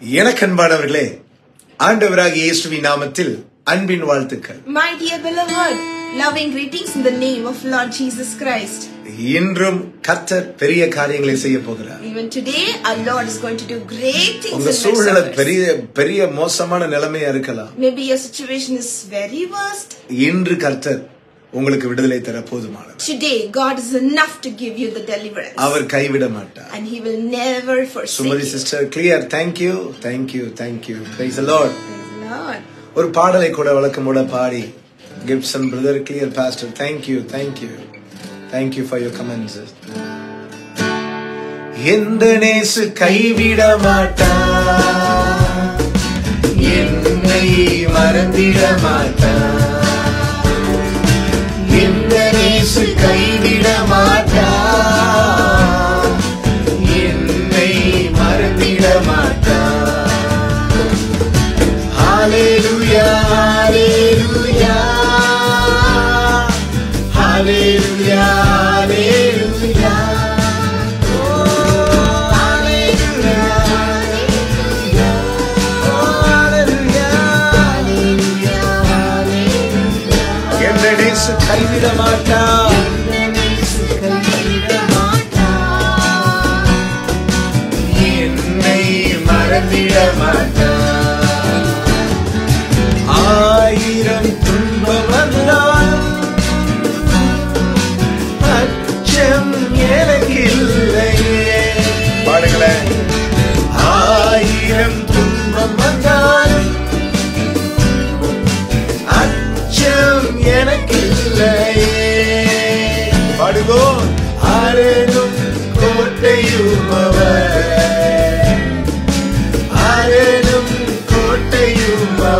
எனக்கு அன்பானவர்களே ஆண்டவராகிய இயேசுவின் நாமத்தில் அன்பின் வாழ்த்துக்கள் My dear beloved, loving greetings in the name of Lord Jesus Christ. இன்றும் கர்த்தர் பெரிய காரியங்களை செய்ய போகிறார் Even today, our Lord is going to do great things உங்க சூழ்நிலை. பெரிய பெரிய மோசமான நிலைமையா இருக்கலாம் Maybe your situation is very worst. இன்று கர்த்தர் உங்களுக்கு விடுதலை தர போதுமானவர் Today, God is enough to give you the deliverance. அவர் கைவிட மாட்டார் And He will never forsake Sumathi you. Sister clear thank you thank you thank you praise Lord Praise the Lord. ஒரு பாடலை கூட வழக்கமோட பாடி Gibson brother clear pastor thank you thank you thank you for your comments எந்த நேசு கைவிட மாட்டா என்னை மறந்திட மாட்டா இயேசு கைவிட மாட்டார் என்னை மறந்திட மாட்டார் ஹalleluya ஹalleluya ஹalleluya ஹalleluya கைவிட மாட்டார் கோட்டையும்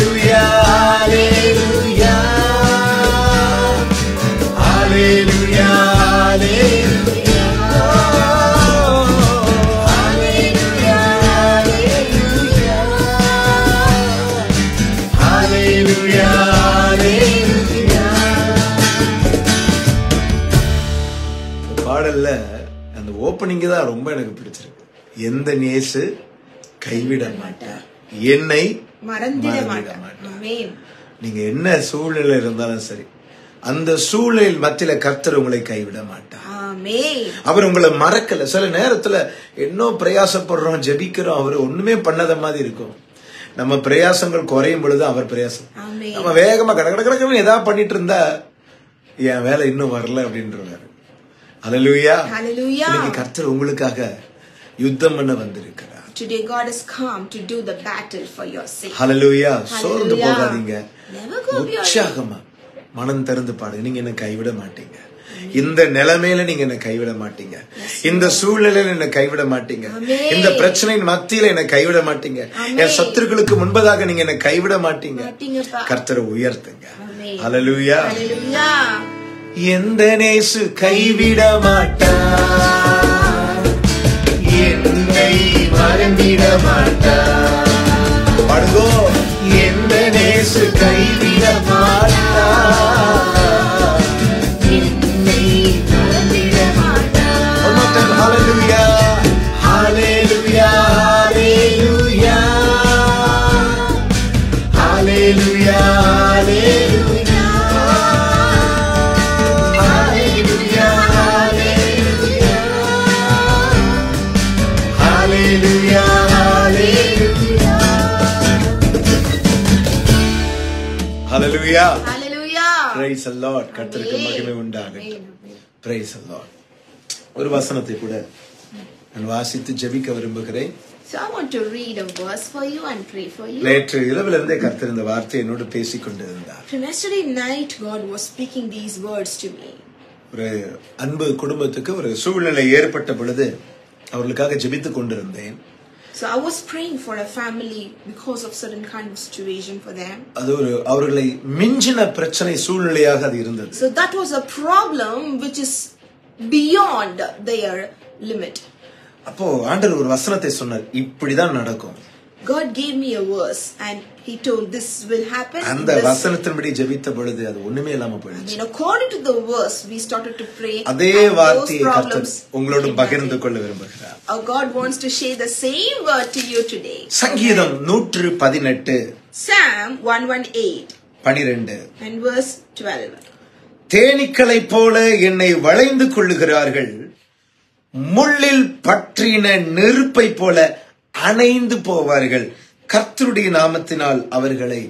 ஓப்பனிங் தான் ரொம்ப எனக்கு பிடிச்சிருக்கு. எந்த நேசு கைவிட மாட்டார் என்னை மறந்திட மாட்டார். நீங்க என்ன சூழ்நிலை இருந்தாலும் சரி அந்த சூழ்நிலையில் மத்தியில கர்த்தர் உங்களை கைவிட மாட்டார். அவர் உங்களை மறக்கல. சில நேரத்துல என்ன பிரயாசப்படுறோம் ஜெபிக்கிறோம் அவர் ஒண்ணுமே பண்ணாத மாதிரி இருக்கும். நம்ம பிரயாசங்கள் குறையும் பொழுது அவர் பிரயாசம். நம்ம வேகமா கட கட கடன்னு ஏதாவது பண்ணிட்டு இருந்தா என் வேலை இன்னும் வரல அப்படின்றாரு அலலுயா Hallelujah. இன்னைக்கு கர்த்தர் உங்களுக்காக யுத்தம் பண்ண வந்திருக்கிறார் Today, God has come to do the battle for your sake. ஹalleluya சோர்ந்து Hallelujah. போகாதீங்க. உற்சாகமா மனம் திறந்து பாடுங்க நீங்க என்ன கைவிட மாட்டீங்க இந்த நிலைமையில நீங்க என்ன கைவிட மாட்டீங்க இந்த சூழ்நிலையில என்ன கைவிட மாட்டீங்க. இந்த பிரச்சனையின் மத்தியில என்ன கைவிட மாட்டீங்க. என் சத்துருக்களுக்கு முன்பதாக நீங்க என்ன கைவிட மாட்டீங்க. கர்த்தரை உயர்த்துங்க Amen. ஹalleluya. எந்த நேசு கைவிட மாட்டார் என்னை மறந்திட மாட்டார் பாடுங்கோ எந்த நேசு கைவிட மாட்டார் என்னை மறந்திட மாட்டார் hallelujah. Hallelujah, hallelujah. Hallelujah, hallelujah. Hallelujah. Hallelujah. Praise the Lord. கர்த்தருக்கு Amen. மகிமை உண்டாகட்டும். Amen. Amen. Praise the Lord. ஒரு வசனத்தை கூட நான் வாசித்து ஜெபிக்க விரும்புகிறேன் So I want to read a verse for you and pray for you. நேற்று இரவிலிருந்தே கர்த்தர் இந்த வார்த்தை என்னோடு பேசிக் கொண்டிருந்தார் From yesterday night, God was speaking these words to me. ஒரு அன்பு குடும்பத்துக்கு ஒரு சூழ்நிலை ஏற்பட்ட பொழுது அவர்களுக்காக ஜெபித்துக் கொண்டிருந்தேன் So I was praying for a family because of certain kind of situation for them. அது ஒரு அவர்களை மிஞ்சின பிரச்சனை சூழ்நிலையாக அது இருந்தது So that was a problem which is beyond their limit. அப்போ ஆண்டவர் ஒரு வசனத்தை சொன்னார் இப்படிதான் நடக்கும் God gave me a verse and He told this will happen. அந்த this- வசனத்தின்படி ஜெபித்த பொழுது அது ஒண்ணுமே இல்லாம போயிடுச்சு And according to the verse, we started to pray. அதே and those வார்த்தையை கர்த்தர் problems உங்களோடு came பகிர்ந்து back. கொள்ள விரும்புகிறார் Our God wants to share the same word to you today. சங்கீதம் நூற்று பதினெட்டு Psalm 118 பனிரெண்டு and verse 12. தேனீக்களைப் போல என்னை வளைந்து கொள்ளுகிறார்கள் முள்ளில் பற்றின நெருப்பை போல அணைந்து போவார்கள் கர்த்தருடைய நாமத்தினால் அவர்களை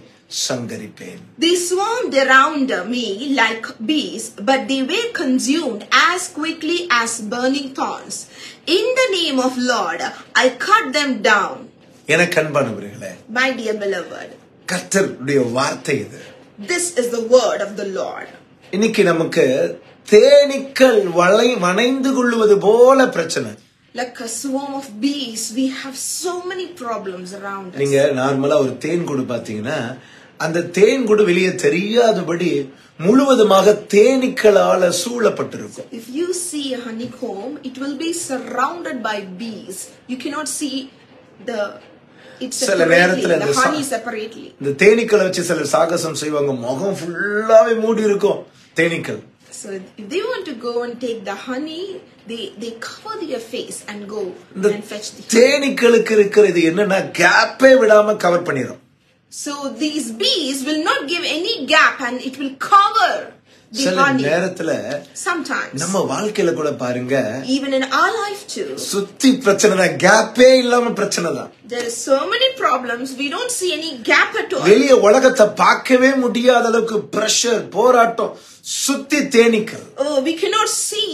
சங்கரிப்பேன் They swarmed around me like bees, but they were consumed as quickly as burning thorns. In the name of Lord, I cut them down. எனக்கு அன்பானவர்களே My dear beloved, கர்த்தருடைய வார்த்தை இது this is the word of the Lord. இன்னைக்கு நமக்கு தேனீக்கள் வளை வணைந்து கொள்வது போல பிரச்சனை Like a swarm of bees, we have so many problems around us. நீங்க நார்மலா ஒரு தேன் கூடு பாத்தீங்கன்னா அந்த தேன் கூடு வெளியே தெரியாதபடி முழுவதுமாக தேனீக்களால சூழப்பட்டிருக்கும் If you see a honeycomb, it will be surrounded by bees. You cannot see the சில நேரத்துல. இந்த தேனீக்களை வச்சு சிலர் சாகசம் செய்வாங்க முகம் ஃபுல்லாவே மூடி இருக்கும் தேனீக்கள் So if they want to go and take the honey, they they cover their face and go இந்த and fetch the honey. தேனீக்களுக்கு இருக்கிறது என்னன்னா கேப்பே விடாம கவர் பண்ணிடும் So these bees will not give any gap and it will cover the சில. நேரத்துல நம்ம வாழ்க்கையில கூட பாருங்க even in our life too, சுத்தி பிரச்சனை தான் கேப்பே இல்லாம பிரச்சனை தான் there is so many problems. We don't see any gap at all. வெளிய உலகத்தை பார்க்கவே முடியாத அளவுக்கு பிரஷர் போராட்டம் சுத்தி தேனீக்கள் Oh, we cannot see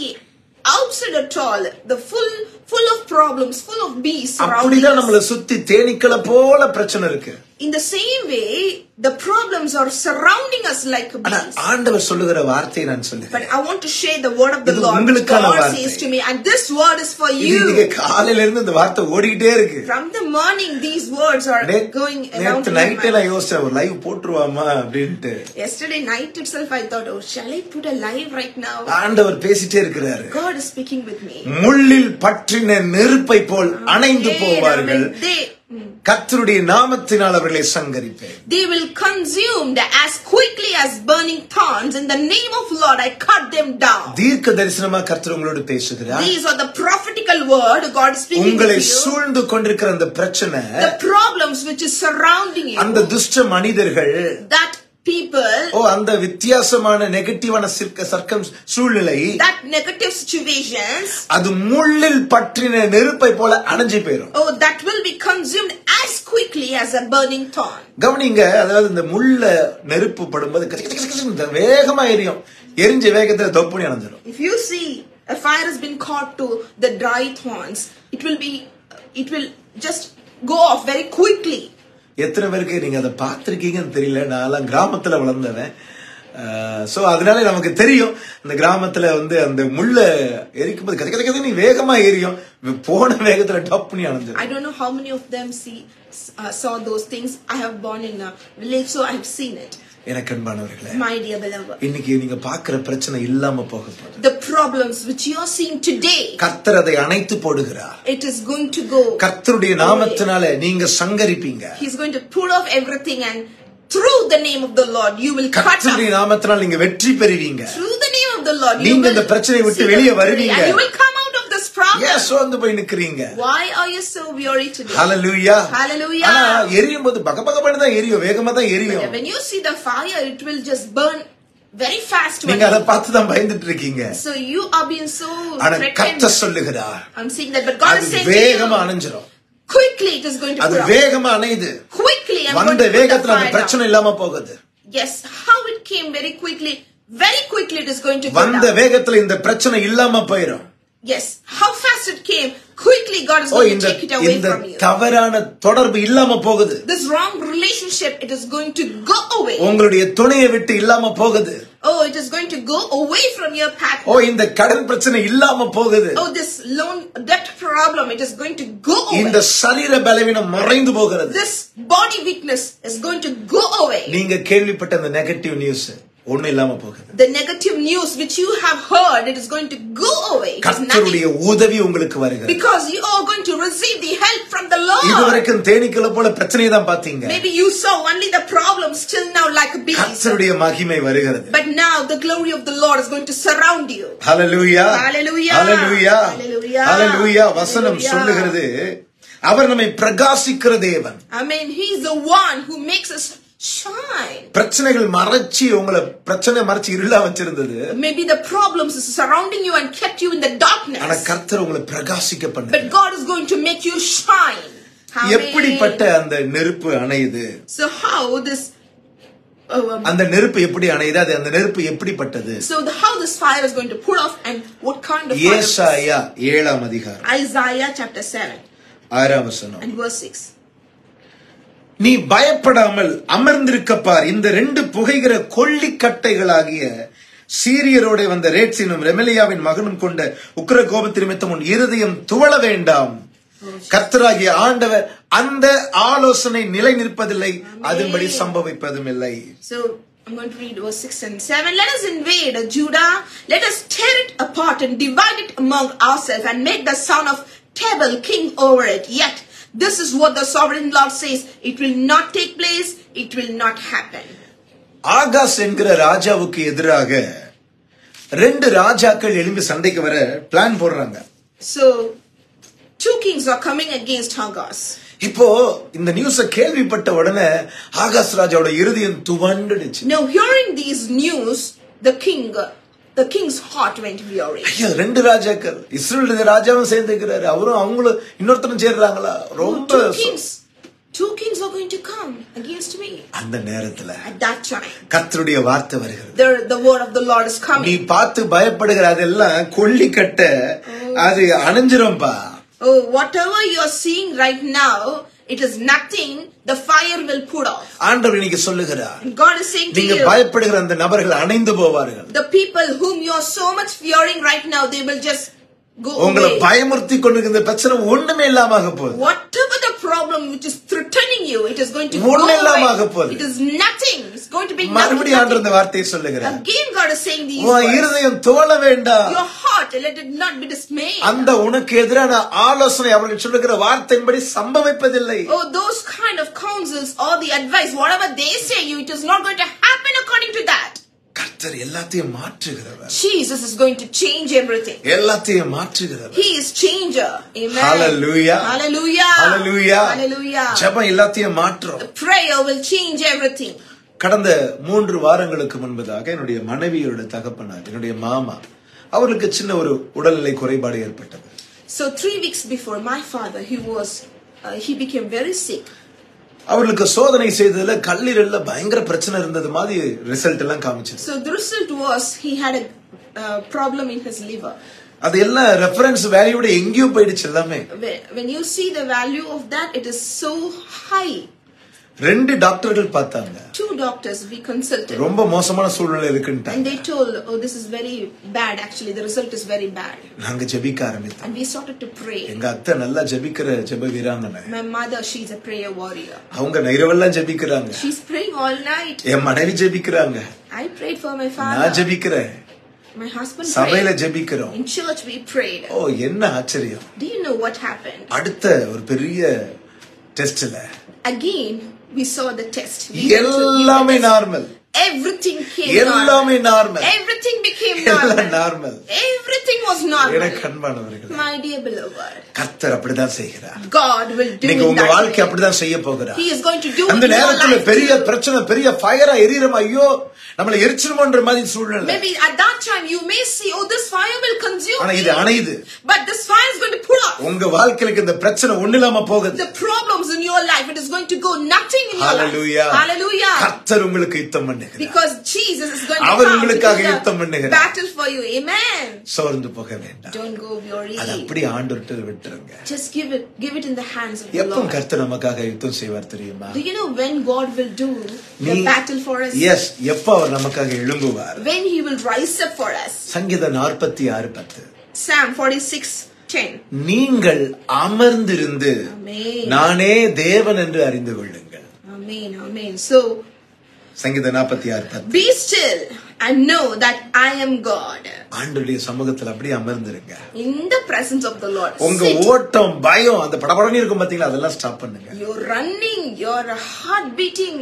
outside at all. The full full of problems, full of bees அப்படிதான். நம்மள சுத்தி தேனீக்களை போல பிரச்சனை இருக்கு In the same way, the problems are surrounding us like ஆனா bees. ஆண்டவர் சொல்லுகிற வார்த்தையை நான் சொல்லுகிறேன் But I want to share the word of the இது Lord. which உங்களுக்கான God வார்த்தை. says to me, and this word is for இது இன்னைக்கு you. காலையில இருந்து இந்த வார்த்தை ஓடிக்கிட்டே இருக்கு From the morning, these words are நே- going around. நேத்து in my நைட்டே mind. நான் யோசிச்சேன் ஒரு லைவ் போட்டுருவாமா அப்படின்ட்டு Yesterday night itself, I thought, oh, shall I put a live right now? ஆண்டவர் பேசிட்டே இருக்கிறாரு God is speaking with me. முள்ளில் பற்றின நெருப்பை போல் அணைந்து Hey, போவார்கள் Amen. They, mm, கர்த்தருடைய நாமத்தினால் அவர்களை சங்கரிப்பேன் they will consumed as quickly as burning thorns. In the name of Lord, I cut them down. தீர்க்க தரிசனமா கர்த்தர் உங்களோடு பேசுகிறார் These are the prophetical word God is speaking உங்களை with you. சூழ்ந்து கொண்டிருக்கிற அந்த பிரச்சனை The problems which is surrounding you. அந்த துஷ்ட மனிதர்கள் that people, ஓ அந்த வித்தியாசமான நெகட்டிவான சர்க்கம் சூழ்நிலை that negative situations, அது முள்ளில் பற்றின நெருப்பை போல அணைஞ்சு போயிரும் oh, that will be consumed as quickly as a burning thorn. கவனிங்க அதாவது இந்த முள்ள நெருப்பு படும்போது கச்ச கச்ச கச்ச கச்சன்னு இந்த வேகமா எரியும் எரிஞ்ச வேகத்துல தொப்புனி அணைஞ்சிரும் If you see a fire has been caught to the dry thorns, it will be, it will just go off very quickly. எத்தனை பேருக்கு நீங்க அதை பார்த்துருக்கீங்கன்னு தெரியல. நான்லாம் கிராமத்துல வளர்ந்தவன். ஸோ அதனால நமக்கு தெரியும். இந்த கிராமத்துல வந்து அந்த முள்ள எரிக்கும் போது கதை கதை கதை நீ வேகமா எரியும். போன வேகத்துல டப்புனி பண்ணி அணைஞ்சு I know know how many of them she saw those things. I have born in a village, so I have seen it. எனக்கு அன்பானவர்களே My dear beloved, இன்னைக்கு நீங்க பாக்குற பிரச்சனை இல்லாம போக போகுது the problems which you are seeing today, கர்த்தர் அதை அணைத்து போடுகிறார் it is going to go. கர்த்தருடைய நாமத்தினால நீங்க சங்கரிப்பீங்க He's going to pull off everything and through the name of the Lord you will cut கர்த்தருடைய. நாமத்தினால் நீங்க வெற்றி பெறுவீங்க Through the name of the Lord நீங்க இந்த பிரச்சனையை விட்டு வெளியே வருவீங்க. and you will come out of this problem. ஏன் சோர்ந்து போய் நிக்கிறீங்க Why are you so weary today? Hallelujah Hallelujah. ஆனா எரியும் போது பக பகபன்னு தான் எரியும் வேகமா தான் எரியும் When you see the fire, it will just burn very fast. நீங்க அதை பார்த்து தான் பயந்துட்டு இருக்கீங்க so you are being so ஆனா threatened. கர்த்தர் சொல்லுகிறார் I'm saying that, but God அது is saying வேகமா அணைஞ்சிரும் quickly it is going to அது. வேகமா அணையுது Quickly I'm வந்த வேகத்துல அந்த. பிரச்சனை இல்லாம போகுது Yes, how it came very quickly, very quickly it is going to வந்த. வேகத்துல இந்த பிரச்சனை இல்லாம போயிரும் Yes, how fast it came, quickly God is O going இந்த to take it away இந்த from you. தவறான தொடர்பு இல்லாம போகுது This wrong relationship, it is going to go away. உங்களுடைய துணையை விட்டு இல்லாம போகுது Oh, it is going to go away from your path. ஓ இந்த கடன் பிரச்சனை இல்லாம போகுது Oh, this loan debt problem, it is going to go away. இந்த சரீர பலவீனம் மறைந்து போகிறது This body weakness is going to go away. நீங்க கேள்விப்பட்ட அந்த நெகட்டிவ் நியூஸ் ஒண்ணும் இல்லாம போகுது The negative news which you have heard, it is going to go away. It is nothing. கர்த்தருடைய உதவி உங்களுக்கு வருகிறது Because you are going to receive the help from the Lord. இதுவரைக்கும் தேனீக்களை போல பிரச்சனையை தான் பாத்தீங்க Maybe you saw only the problem still now like a beast. கர்த்தருடைய மகிமை வருகிறது But now the glory of the Lord is going to surround you. Hallelujah Hallelujah. Hallelujah Hallelujah. ஹalleluya வசனம் Hallelujah. சொல்லுகிறது அவர் நம்மை பிரகாசிக்கிற தேவன் I mean, He's the one who makes us shine. பிரச்சனைகள் மறைச்சி உங்களை பிரச்சனை மறைச்சி இருளா வச்சிருந்தது Maybe the problems is surrounding you and kept you in the ஆனா darkness. கர்த்தர் உங்களை பிரகாசிக்க பண்ண But God is going to make you shine. எப்படிப்பட்ட அந்த நெருப்பு அணையுது So how this oh, um, அந்த நெருப்பு எப்படி அணையுது அது அந்த நெருப்பு எப்படிப்பட்டது so the, how this fire is going to pull off and what kind of? ஏசாயா ஏழாம் அதிகாரம் Isaiah chapter 7 ஆறாம் வசனம் and verse 6. நீ பயப்படாமல் அமர்ந்திருக்க பார் இந்த ரெண்டு புகைகிற கொள்ளிக்கட்டைகளாகிய சீரியரோட வந்த ரேட்சினும் ரெமலியாவின் மகனும் கொண்ட உக்கிர கோபத்தின் நிமித்தம் உன் இருதயம் துவள வேண்டாம் கர்த்தராகிய ஆண்டவர் அந்த ஆலோசனை நிலை நிற்பதில்லை அதன்படி சம்பவிப்பதும் இல்லை So I'm going to read verse 6 and 7. Let us invade Judah. Let us tear it apart and divide it among ourselves and make the son of Tabel king over it. Yet, this is what the sovereign Lord says. It will not take place. It will not happen. Akash என்கிற ராஜாவுக்கு எதிராக ரெண்டு ராஜாக்கள் எழும்பி சண்டைக்கு வர plan போடுறாங்க So, two kings are coming against Hagas. இப்போ இந்த நியூஸ கேள்விப்பட்ட உடனே ஆகாஷ் ராஜாவோட இருதயம் துவண்டுடுச்சு Now, hearing these news, the king, the king's heart went weary. ஐயா ரெண்டு ராஜாக்கள் இஸ்ரேல் ராஜாவும் சேர்ந்துக்கிறாரு அவரும் அவங்களும் இன்னொருத்தரும் சேர்றாங்களா ரொம்ப Two kings, two kings are going to come against me. அந்த நேரத்துல At that time, கர்த்தருடைய வார்த்தை வருகிறது the, the word of the Lord is நீ coming. பார்த்து பயப்படுகிற அதெல்லாம் கொள்ளி கட்ட அது அணைஞ்சிரும்பா Oh, whatever you're seeing right now, it is nothing. The fire will put off. ஆண்டவர் இன்னைக்கு சொல்லுகிறார் And God is saying to நீங்க you, பயப்படுகிற அந்த நபர்கள் அணைந்து போவார்கள் the people whom you're so much fearing right now, they will just go உங்களை away. பயமுறுத்தி கொண்டிருக்கிற பிரச்சனை ஒண்ணுமே இல்லாம ஆக போகுது Whatever the problem which is threatening you, it is going to go ஒண்ணும் இல்லாம ஆக away. போகுது. It is nothing. It's going to be nothing. மறுபடியும் ஆண்டவர் nothing. இந்த வார்த்தையை சொல்லுகிறார் Again, God is saying these உன் words. இருதயம் தோழ வேண்டாம் Your heart, let it not be dismayed. அந்த உனக்கு எதிரான ஆலோசனை அவர்கள் சொல்லுகிற வார்த்தையின்படி சம்பவிப்பதில்லை Oh, those kind of counsels or the advice, whatever they say you, it is not going to happen according to that. கர்த்தர் எல்லாத்தையும் மாற்றுகிறவர் Jesus is going to change everything. எல்லாத்தையும் மாற்றுகிறவர் He is changer. Amen. Hallelujah. Hallelujah. Hallelujah Hallelujah. ஜெபம் எல்லாத்தையும் மாற்றும் Prayer will change everything. கடந்த மூன்று வாரங்களுக்கு முன்பதாக என்னுடைய மனைவியோட தகப்பனார் என்னுடைய மாமா அவருக்கு சின்ன ஒரு உடல்நிலை குறைபாடு ஏற்பட்டது So three weeks before, my father, he was, uh, he became very sick. அவர்களுக்கு சோதனை செய்ததுல கல்லீரல்ல பயங்கர பிரச்சனை இருந்தது மாதிரி ரிசல்ட் எல்லாம் காமிச்சது So the result was he had a uh, problem in his liver. அது எல்லாம் ரெஃபரன்ஸ் வேல்யூட எங்கேயோ போயிடுச்சு எல்லாமே when you see the value of that, it is so high. ரெண்டு டாக்டர்கள் பார்த்தாங்க Two doctors we consulted. ரொம்ப மோசமான சூழ்நிலை இருக்குன்ட்டாங்க And they told, oh, this is very bad. Actually, the result is very bad. நாங்க ஜெபிக்க ஆரம்பித்தோம் And we started to pray. எங்க அத்தை நல்லா ஜெபிக்கிற ஜெப வீராங்கனை My mother, she's a prayer warrior. அவங்க இரவெல்லாம் ஜெபிக்கிறாங்க She's praying all night. என் மனைவி ஜெபிக்கிறாங்க I prayed for my நான் father. ஜெபிக்கிறேன் My husband சபையில. ஜெபிக்கிறோம் In church, we prayed. ஓ என்ன ஆச்சரியம் Do you know what happened? அடுத்த ஒரு பெரிய டெஸ்ட்ல Again, we saw the test. We went to- எல்லாமே நார்மல் Everything came எல்லாமே normal. நார்மல் Everything became எல்லாம் normal. Normal Everything was normal. எனக்கு அன்பானவர்கள் My dear beloved, கர்த்தர் அப்படிதான் செய்கிறார் God will do இன்னைக்கு it உங்க that வாழ்க்கை way. அப்படிதான் செய்ய போகிறார் He is going to do அந்த it in your நேரத்துல life பெரிய too. பிரச்சனை பெரிய ஃபயரா எரியறோம் ஐயோ நம்மள எரிச்சிருமோன்ற மாதிரி சூழ்நிலை Maybe at that time you may see, oh, this fire will consume ஆனா me. இது அணையுது But this fire is going to pull off. உங்க வாழ்க்கையில இந்த பிரச்சனை ஒண்ணு இல்லாம போகுது The problems in your life, it is going to go nothing in your Hallelujah. life. Hallelujah. கர்த்தர் உங்களுக்கு யுத்தம் பண்ணுகிறார் Because Jesus is going to our come to உங்களுக்காக do யுத்தம் the பண்ணுகிறார். battle for you. Amen. சோர்ந்து போக வேண்டாம் Don't go weary. அது அப்படி ஆண்டவர்கிட்ட விட்டுருங்க Just give it, give it in the hands of the எப்போ Lord. கர்த்தர் நமக்காக யுத்தம் செய்வார் தெரியுமா Do you know when God will do நீ the battle for us? Yes எப்போ அவர் நமக்காக எழும்புவார் When He will rise up for us. சங்கீத நாற்பத்தி ஆறு பத்து Psalm 46 10. நீங்கள் அமர்ந்திருந்து. நானே தேவன் என்று அறிந்து கொள்ளுங்கள் Amen. Amen. So, சங்கீத நாற்பத்தி ஆறு பத்து Be still and know that I am God. ஆண்டுடைய சமூகத்துல அப்படியே அமர்ந்திருங்க In the presence of the Lord. உங்க. ஓட்டம் பயம் அந்த படபடன்னு இருக்கும் பாத்தீங்களா அதெல்லாம் ஸ்டாப் பண்ணுங்க You're running, your heart beating.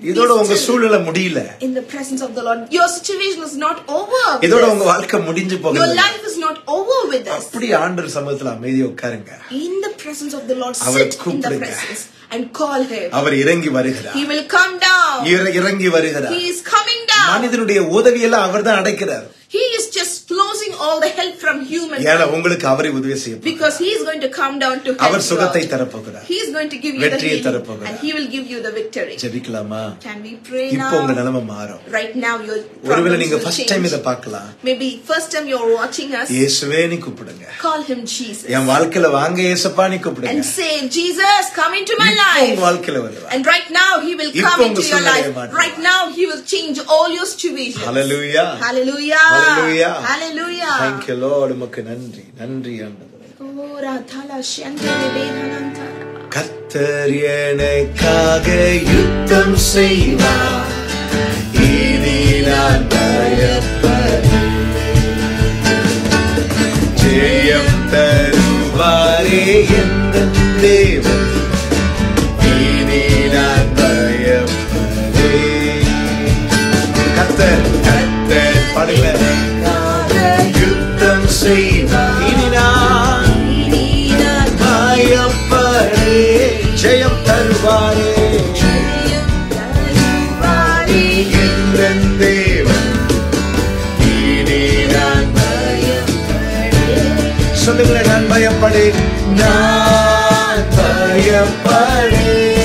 இதோட உங்க சூழ்நிலை முடியல in the presence of the Lord. Your situation is not over. with இதோட. உங்க வாழ்க்கை முடிஞ்சு Your போகுது life is not over with this. அப்படி ஆண்டவர் சமூகத்துல அமைதியா உட்காருங்க In the presence of the Lord, அவரை sit in the கூப்பிடுங்க. presence and call him. அவர் இறங்கி வருகிறார் He will come down. இற- இறங்கி வருகிறார் He is coming down. மனிதனுடைய உதவியெல்லாம் அவர் தான் அடைக்கிறார் He is just closing all the help from human ஏன்னா உங்களுக்கு அவரை உதவி செய்ய போகிறார். because he is going to come down to help our you சுகத்தை out. தரப்போகிறார் He is going to give you the வெற்றியை healing தரப்போகிறார். and he will give you the victory. ஜெபிக்கலாமா Can we pray இப்போ உங்க now? நிலைமை மாறும் Right now your ஒருவேளை problems நீங்க will ஃபர்ஸ்ட் டைம் change. இதை பார்க்கலாம் Maybe first time you're watching us, இயேசுவே நீ கூப்பிடுங்க call him Jesus என் வாழ்க்கையில வாங்க இயேசப்பா நீ கூப்பிடுங்க and say, Jesus, come into my இப்போ உங்க life. வாழ்க்கையில வருவா And right now he will இப்போ come உங்க into your சூழ்நிலையை life. மாற்றுவார். Right now he will change all your situations. Hallelujah Hallelujah. Hallelujah. Hallelujah. thank you lord உமக்கு நன்றி நன்றி ஆண்டவரே Oh, Radhala Shandere Vedhananta. கர்த்தர் எனக்காக யுத்தம் செய்வார் இனி நான் பயப்படேன். ஜெயம் தருவாரே எந்த தேவன் யுத்தம் செய்வார் இனி நான் பயப்படே ஜெயம் தருவாரே எந்தன் தேவன் இனி நான் சொல்லுங்களேன் நான் பயப்படேன் நான் பயப்படேன்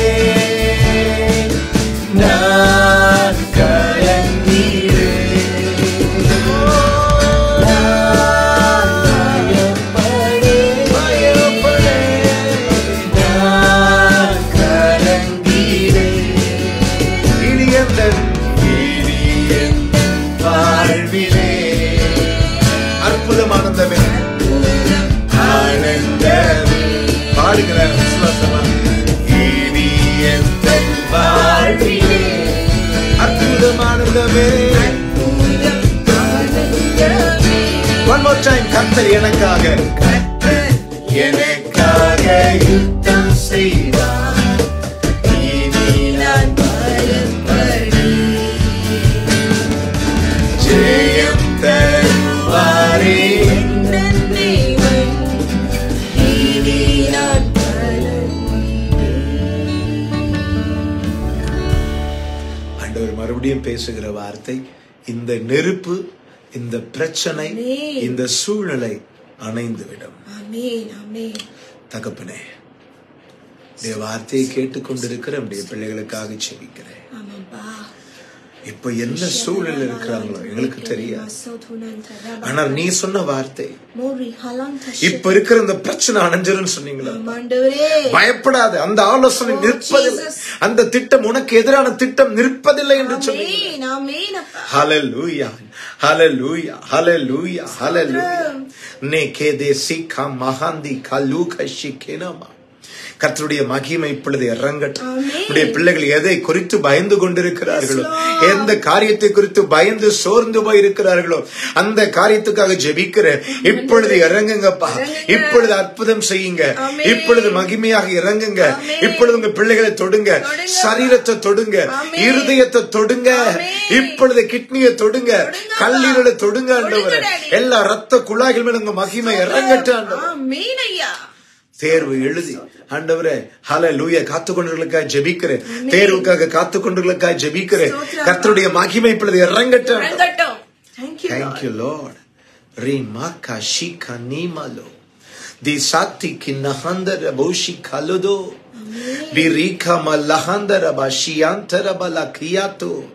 நெருப்பு இந்த பிரச்சனை. இந்த சூழ்நிலை அணைந்து விடும் Amen, amen. தகப்பனே வார்த்தையை கேட்டுக்கொண்டிருக்கிற நம்முடைய பிள்ளைகளுக்காக Amamba. இப்ப என்ன சூழ்நிலை இருக்கிறாங்களோ எங்களுக்கு தெரியாது ஆனா நீ சொன்ன வார்த்தை இப்ப இருக்கிற இந்த பிரச்சனை அணைஞ்சிருன்னு சொன்னீங்களா. பயப்படாத அந்த ஆலோசனை Oh, நிற்பதில்லை. அந்த திட்டம் உனக்கு எதிரான திட்டம் நிற்பதில்லை என்று சொன்னீங்க Amen, amen. appa. Hallelujah. Hallelujah. Hallelujah. Hallelujah. Stotram. நேகேதே சீகா மகாந்தி கலூக ஷிகேனமா கர்த்தருடைய மகிமை இப்பொழுது இறங்கட்டும். உடைய பிள்ளைகள் எதை குறித்து பயந்து கொண்டிருக்கிறார்களோ. எந்த காரியத்தை குறித்து பயந்து சோர்ந்து போயிருக்கிறார்களோ அந்த காரியத்துக்காக ஜெபிக்கிற இப்பொழுது இறங்குங்கப்பா இறங்குங்க. இப்பொழுது அற்புதம் செய்யுங்க. இப்பொழுது மகிமையாக இறங்குங்க. இப்பொழுது உங்க பிள்ளைகளை தொடுங்க. சரீரத்தை தொடுங்க. இருதயத்தை தொடுங்க. இப்பொழுது கிட்னியை தொடுங்க. கல்லீரலை தொடுங்க ஆண்டவரே. எல்லா ரத்த குழாய்கள் மேல உங்க மகிமை இறங்கட்டு ஆண்டவரே. தேர்வு எழுதி ஆண்டவரே ஹல லூயா காத்து கொண்டவர்களுக்காக ஜெபிக்கிறேன் தேர்வுக்காக காத்து கொண்டவர்களுக்காக ஜெபிக்கிறேன் ஸ்தோத்திரம். கர்த்தருடைய மகிமை இப்பொழுது இறங்கட்டு ஆண்டவரே. இறங்கட்டும். Thank you, Thank Lord. you, Lord. Rimaka shika nimalo. Di Birika malahanda bashiantara balakiyato.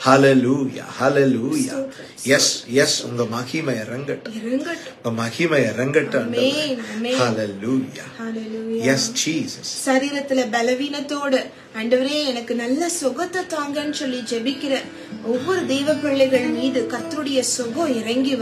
Hallelujah, hallelujah. Yes, yes, உங்க மகிமை இறங்கட்டும் இறங்கட்டும். உங்க மகிமை இறங்கட்டும் Amen, amen. Hallelujah. Hallelujah. Yes, Jesus. சரீரத்துல பலவீனத்தோடு ஆண்டவரே எனக்கு நல்ல சுகத்தை தாங்கன்னு சொல்லி ஜெபிக்கிற ஒவ்வொரு தெய்வ பிள்ளைகள் மீது கர்த்தருடைய சுகம் இறங்கி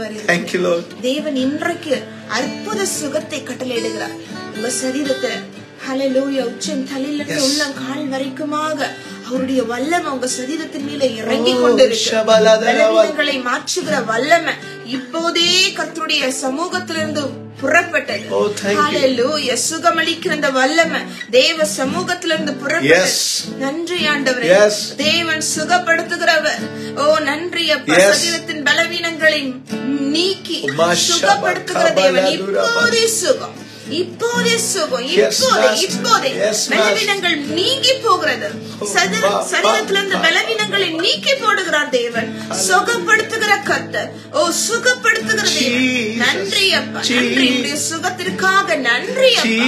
Lord. தேவன் இன்றைக்கு அற்புத சுகத்தை கட்டளையிடுகிறார் உங்க சரீரத்தை ஹalleluya உச்சம் தலையிலிருந்து Yes. உள்ளம் கால் வரைக்குமாக அவருடைய வல்லமை உங்க சரீரத்தின் மேல இறங்கி ஓ, கொண்டிருக்கு ஷபலதரவ. பலவீனங்களை மாற்றுகிற வல்லமை இப்போதே கர்த்தருடைய சமூகத்திலிருந்து புறப்பட்டது Oh. சுகமளிக்கிற அந்த வல்லமை தேவ சமூகத்திலிருந்து புறப்பட்டது. நன்றி ஆண்டவரே. தேவன் சுகப்படுத்துகிறவர் ஓ நன்றி அப்பா. சரீரத்தின் பலவீனங்களை நீக்கி சுகப்படுத்துகிற தேவன். இப்போதே சுகம் இப்போதே சுகம் இப்போதே. இப்போதே. பலவீனங்கள் நீங்கி போகிறது சரீர- பா, பா, சரீரத்திலிருந்து பா. பலவீனங்களை நீக்கி போடுகிறார் தேவன் சுகப்படுத்துகிற கத்தர் ஓ சுகப்படுத்துகிற தேவன். நன்றி அப்பா. நன்றி சுகத்திற்காக நன்றி அப்பா.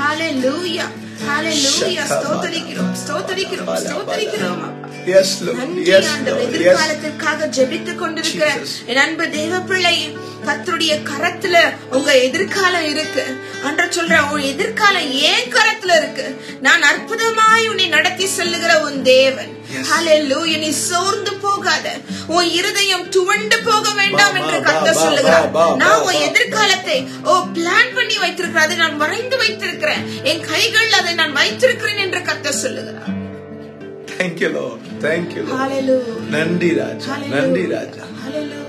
ஹalleluya ஹalleluya. ஸ்தோத்திரிக்கிறோம் ஸ்தோத்திரிக்கிறோம் ஸ்தோத்திரிக்கிறோம் அப்பா எதிர்காலத்திற்காக ஜெபித்துக் கொண்டிருக்கிற. என் அன்பு தேவ பிள்ளை கர்த்தருடைய கரத்துல உங்க எதிர்காலம் இருக்கு. அன்ற சொல்றேன் உன் எதிர்காலம் ஏன் கரத்துல இருக்கு? நான் அற்புதமாய் உன்னை நடத்தி செல்லுகிற உன் தேவன். நீ சோர்ந்து போகாத. உன் இருதயம் துவண்டு போக வேண்டாம் என்று பா, சொல்லுகிறார். நான் உன். எதிர்காலத்தை ஓ பிளான் பண்ணி வைத்திருக்கிறேன். அதை நான் வரைந்து வைத்திருக்கிறேன். என் கைகள் அதை நான் வைத்திருக்கிறேன் என்று கர்த்தர் சொல்லுகிறார். Thank you, Lord. Thank you, Lord. ஹalleluya நன்றி ராஜா. நன்றி ராஜா.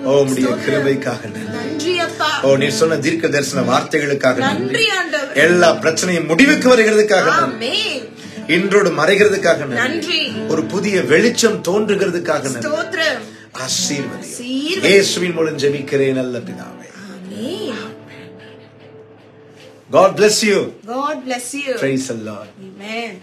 ஓ உம்முடைய கிருபைக்காக நன்றி. ஓ நீர் சொன்ன தீர்க்க தரிசன வார்த்தைகளுக்காக நன்றி. எல்லா பிரச்சனையும் முடிவுக்கு வருகிறதுக்காக நன்றி. இன்றோடு மறைகிறதுக்காக நன்றி. ஒரு புதிய வெளிச்சம் தோன்றுகிறதுக்காக நன்றி. ஆசீர்வதி. இயேசுவின் மூலம் ஜெபிக்கிறேன் நல்ல பிதாவே. God bless you. God bless you. Praise the Lord. Amen.